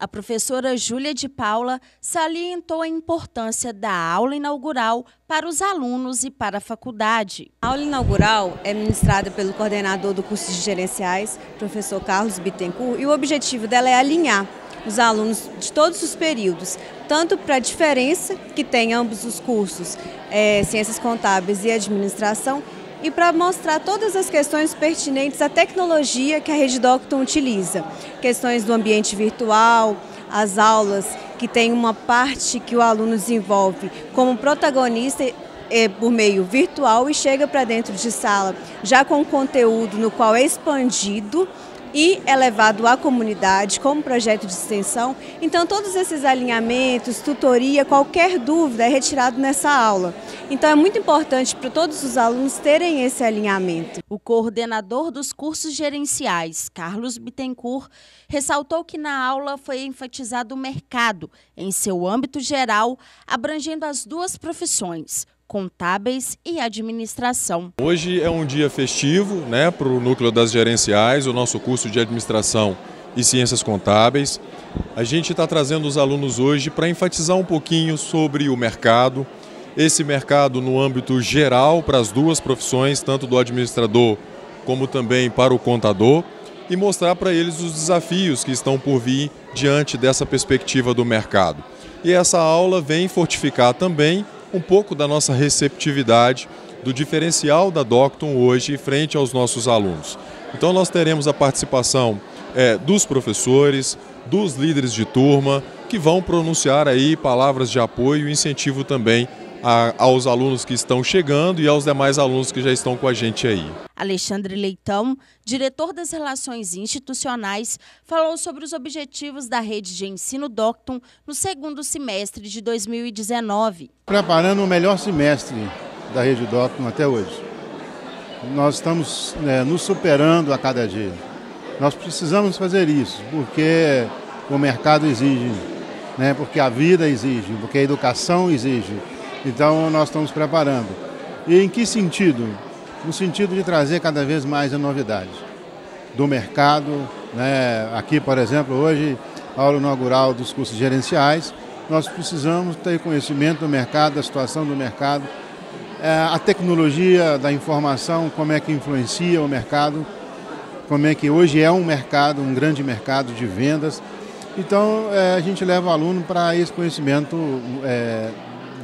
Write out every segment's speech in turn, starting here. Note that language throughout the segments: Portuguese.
A professora Júlia de Paula salientou a importância da aula inaugural para os alunos e para a faculdade. A aula inaugural é ministrada pelo coordenador do curso de gerenciais, professor Carlos Bittencourt, e o objetivo dela é alinhar os alunos de todos os períodos, tanto para a diferença que tem ambos os cursos, é, ciências contábeis e administração, e para mostrar todas as questões pertinentes à tecnologia que a Rede Docton utiliza. Questões do ambiente virtual, as aulas que tem uma parte que o aluno desenvolve como protagonista é, por meio virtual e chega para dentro de sala já com conteúdo no qual é expandido e é levado à comunidade como projeto de extensão. Então, todos esses alinhamentos, tutoria, qualquer dúvida é retirado nessa aula. Então, é muito importante para todos os alunos terem esse alinhamento. O coordenador dos cursos gerenciais, Carlos Bittencourt, ressaltou que na aula foi enfatizado o mercado em seu âmbito geral, abrangendo as duas profissões, contábeis e administração. Hoje é um dia festivo né, para o núcleo das gerenciais, o nosso curso de administração e ciências contábeis. A gente está trazendo os alunos hoje para enfatizar um pouquinho sobre o mercado, esse mercado no âmbito geral para as duas profissões, tanto do administrador como também para o contador, e mostrar para eles os desafios que estão por vir diante dessa perspectiva do mercado. E essa aula vem fortificar também um pouco da nossa receptividade, do diferencial da Docton hoje frente aos nossos alunos. Então nós teremos a participação é, dos professores, dos líderes de turma, que vão pronunciar aí palavras de apoio e incentivo também a, aos alunos que estão chegando e aos demais alunos que já estão com a gente aí. Alexandre Leitão, diretor das Relações Institucionais, falou sobre os objetivos da rede de ensino Docton no segundo semestre de 2019. Preparando o melhor semestre da rede Docton até hoje. Nós estamos né, nos superando a cada dia. Nós precisamos fazer isso, porque o mercado exige, né, porque a vida exige, porque a educação exige então nós estamos preparando. E em que sentido? No sentido de trazer cada vez mais a novidade do mercado. Né? Aqui, por exemplo, hoje, aula inaugural dos cursos gerenciais, nós precisamos ter conhecimento do mercado, da situação do mercado, é, a tecnologia da informação, como é que influencia o mercado, como é que hoje é um mercado, um grande mercado de vendas. Então, é, a gente leva o aluno para esse conhecimento é,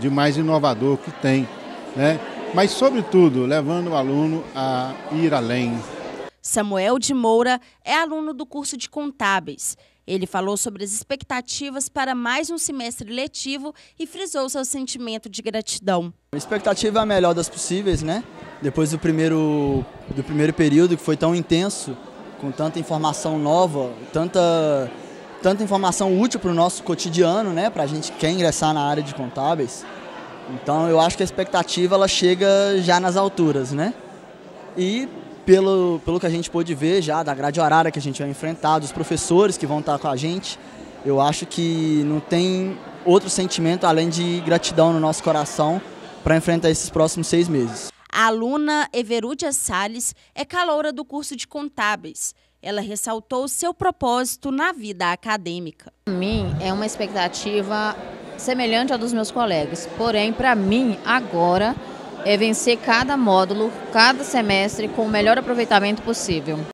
de mais inovador que tem, né? Mas, sobretudo, levando o aluno a ir além. Samuel de Moura é aluno do curso de Contábeis. Ele falou sobre as expectativas para mais um semestre letivo e frisou seu sentimento de gratidão. A expectativa é a melhor das possíveis, né? Depois do primeiro, do primeiro período que foi tão intenso, com tanta informação nova, tanta tanta informação útil para o nosso cotidiano, né, para a gente que quer ingressar na área de contábeis. Então eu acho que a expectativa ela chega já nas alturas, né? E pelo, pelo que a gente pôde ver já da grade horária que a gente vai enfrentar, dos professores que vão estar com a gente, eu acho que não tem outro sentimento além de gratidão no nosso coração para enfrentar esses próximos seis meses. A aluna Everúdia Salles é caloura do curso de contábeis ela ressaltou seu propósito na vida acadêmica. Para mim, é uma expectativa semelhante à dos meus colegas. Porém, para mim, agora, é vencer cada módulo, cada semestre com o melhor aproveitamento possível.